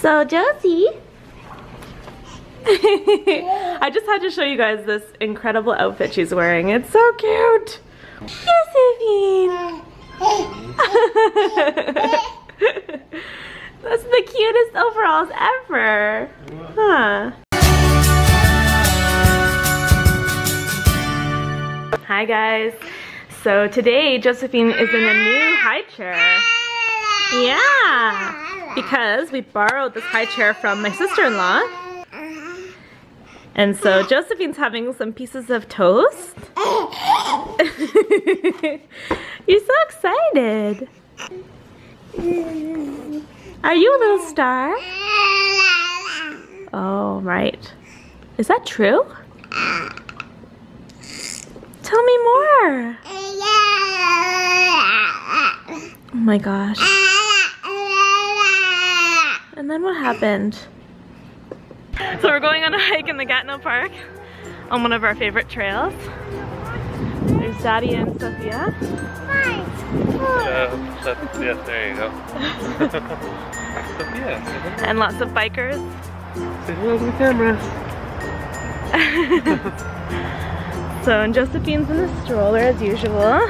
So Josie. I just had to show you guys this incredible outfit she's wearing. It's so cute. Josephine. That's the cutest overalls ever. Huh. Hi guys. So today Josephine is in a new high chair. Yeah because we borrowed this high chair from my sister-in-law. And so Josephine's having some pieces of toast. You're so excited. Are you a little star? Oh, right. Is that true? Tell me more. Oh my gosh. And then what happened? So we're going on a hike in the Gatineau Park on one of our favorite trails. There's Daddy and Sophia. Hi. Uh, that, yes, there you go. Sophia. And lots of bikers. Say hello to the camera. so, and Josephine's in the stroller as usual.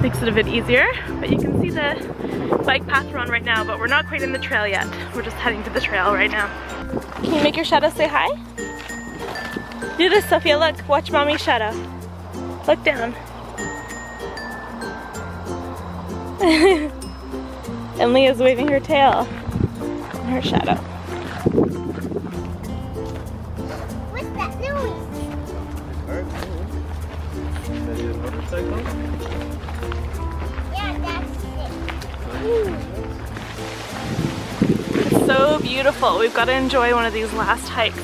Makes it a bit easier, but you can see the bike path we're on right now, but we're not quite in the trail yet. We're just heading to the trail right now. Can you make your shadow say hi? Do this, Sophia, look, watch mommy's shadow. Look down. and Leah's waving her tail in her shadow. What's that noise? Beautiful. We've got to enjoy one of these last hikes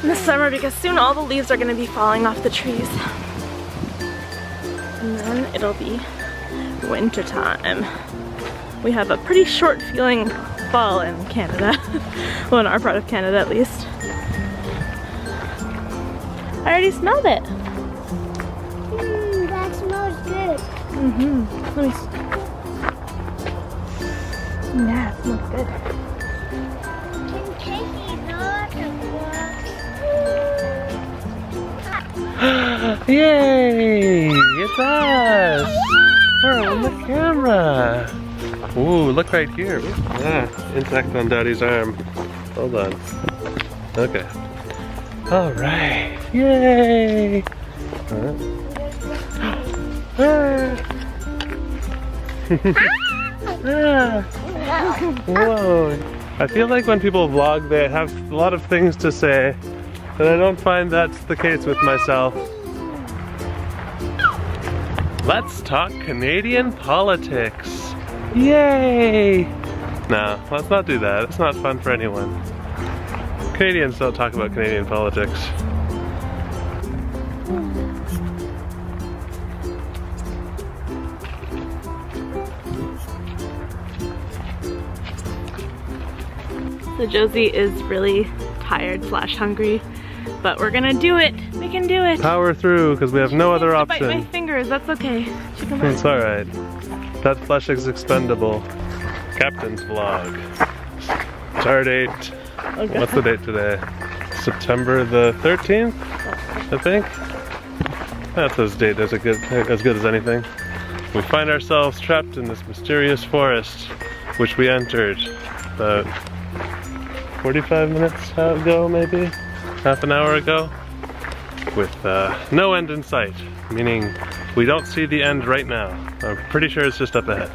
in the summer because soon all the leaves are going to be falling off the trees. And then it'll be winter time. We have a pretty short feeling fall in Canada. well, in our part of Canada at least. I already smelled it. Mmm, that smells good. Mm-hmm. Let me Yeah, it smells good. Yay! It's us! We're on the camera! Ooh, look right here. Ah, insect on daddy's arm. Hold on. Okay. Alright. Yay! Huh? Ah. Ah. Whoa. I feel like when people vlog, they have a lot of things to say, and I don't find that's the case with myself. Let's talk Canadian politics. Yay! No, let's not do that. It's not fun for anyone. Canadians don't talk about Canadian politics. So Josie is really tired slash hungry, but we're gonna do it. We can do it. Power through, because we have no other I bite my option. Fingers. That's okay. She can bite. It's alright. That flesh is expendable. Captain's vlog. Star date. Oh, What's the date today? September the 13th, I think. That's as date as a good as good as anything. We find ourselves trapped in this mysterious forest, which we entered about 45 minutes ago, maybe half an hour ago, with uh, no end in sight. Meaning, we don't see the end right now. I'm pretty sure it's just up ahead.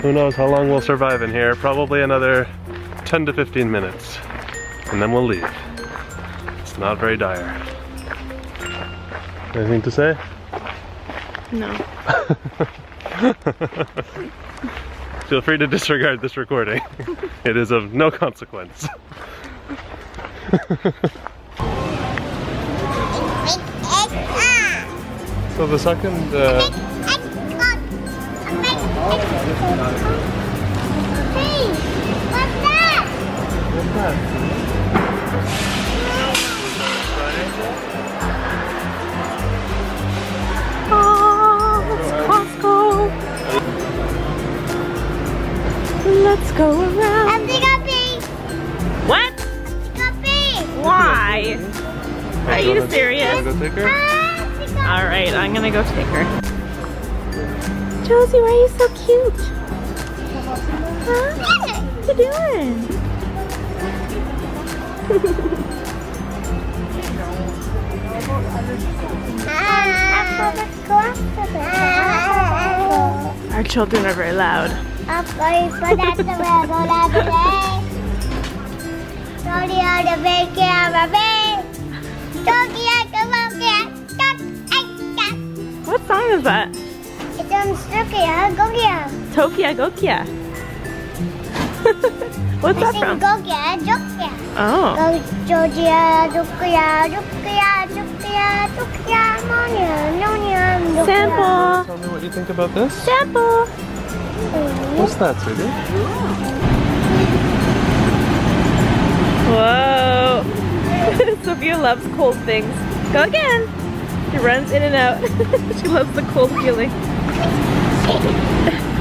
Who knows how long we'll survive in here? Probably another 10 to 15 minutes, and then we'll leave. It's not very dire. Anything to say? No. Feel free to disregard this recording. it is of no consequence. so the second uh, Hey, what's that? Oh, it's Let's go around. And they got pink. What? Got pink. Why? Are you Wanna- serious? Wanna go take her? They got All right, I'm gonna go take her. Josie, why are you so cute? Huh? What you doing? Our children are very loud. What song is that? Tokia Gokia. Um, Tokyo Gokia. What's that from? Oh. Georgia, Jukia, Jukia, Jukia, Jukia, Monia, Nonia, Sample. Tell me what you think about this. Sample. What's that, sweetie? Whoa. Sophia loves cold things. Go again. She runs in and out. she loves the cold feeling.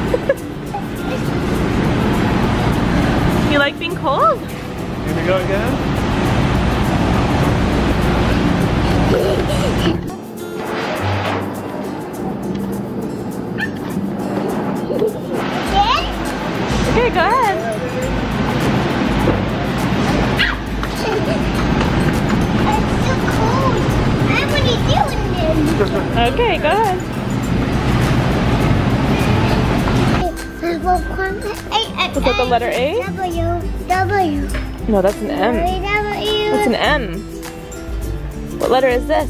Okay, go ahead. Was that the letter A? W, W, No, that's an M. W, That's an M. What letter is this?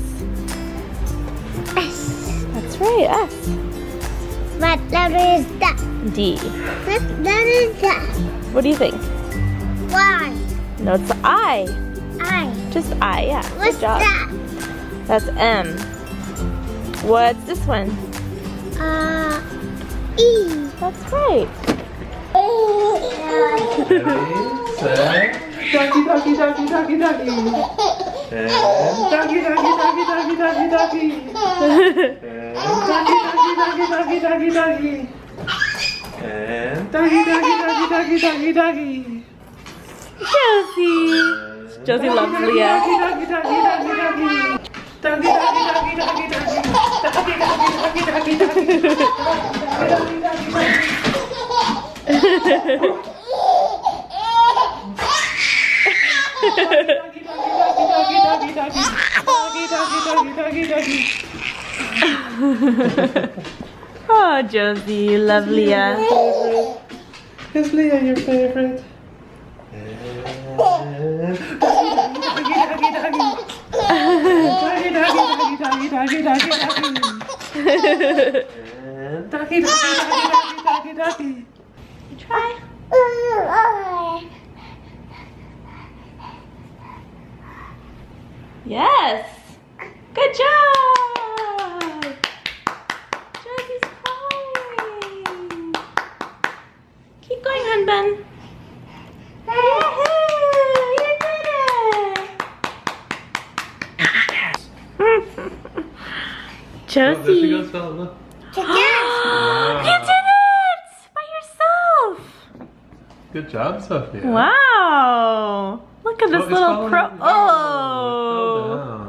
S. That's right, S. What letter is that? D. What letter is that? What do you think? Y, No, it's I. I. Just I, yeah. What's Good job. that? That's M. What's this one? Uh, E. That's right. set. Ducky, ducky, ducky, ducky, ducky. And ducky, ducky, ducky, ducky, ducky, ducky. And ducky, ducky, ducky, ducky, ducky, ducky. And ducky, ducky, ducky, ducky, ducky, ducky. Josie. Josie loves Leah. Ducky, ducky, ducky, ducky, ducky. Ducky, ducky, ducky, ducky, ducky. Oh, Josie, you love Leah. Is Leah your favorite? You try. Yes. Good job. Crying. Keep going, hun bun. Yahoo! You did it. Josie. you did it by yourself. Good job, Sophia. Wow. Look at this Oh, little falling- pro. it Oh.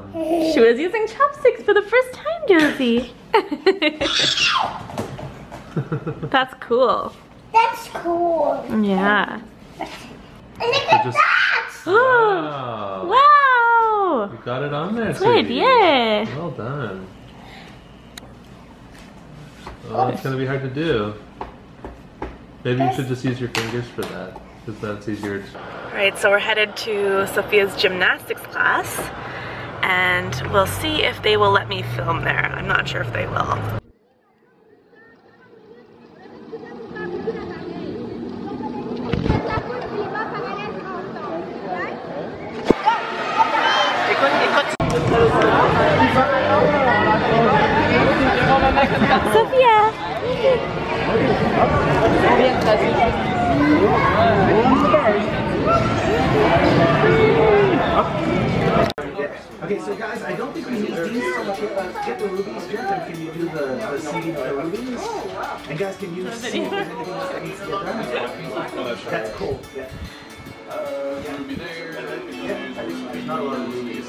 She was using chopsticks for the first time, Josie. That's cool. That's cool. Yeah. And look So at just- that. Wow. wow. You got it on there, Good, sweetie. yeah. Well done. Oh, it's gonna be hard to do. Maybe you should just use your fingers for that, because that's easier. All right, so we're headed to Sophia's gymnastics class, and we'll see if they will let me film there. I'm not sure if they will. Sophia! Okay, so guys, I don't think we need get the rubies here, but can you do the the seating of the rubies. And guys, can you see if there's anything else that needs to get done? That's cool. Yeah. Yeah, uh, think there's not a lot of rubies.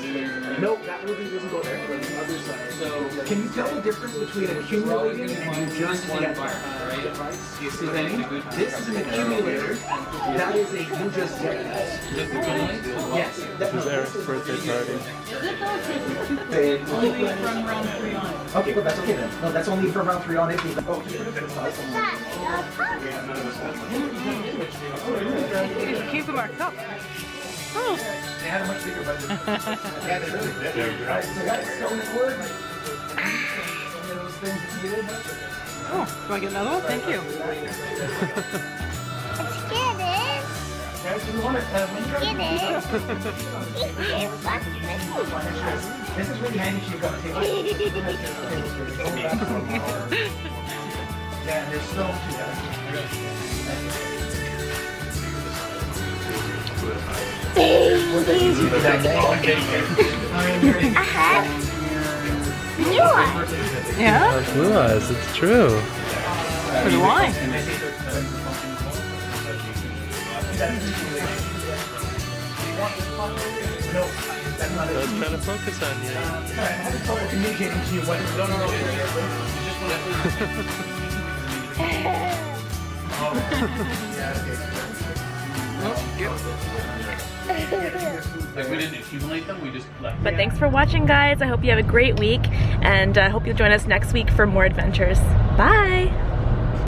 No, that movie doesn't go there. But the other side. So Can you tell the difference between accumulating and you just get device? You see what This is an accumulator. That is a you just get Yes. That, This is no, Eric's birthday party. only from round three on. Okay, well that's okay then. No, that's only for round three on it. Oh, Keep them our cup. They had a much bigger budget. yeah, they really did. Alright, so guys, stone and wood. Some of those things that needed. Oh, do I get another one? Thank you. Let's Get it. Guys, do you want to, uh, when you guys Get it. This is really handy. She's got a table. Yeah, and there's stone too, I have new one. Yeah? Blue eyes, it's true. So do I. No, that's not I it. was trying to focus on you. I had trouble communicating to you what. No, no, no. Like we didn't accumulate them, we just left. But thanks for watching, guys. I hope you have a great week, and I hope you'll join us next week for more adventures. Bye!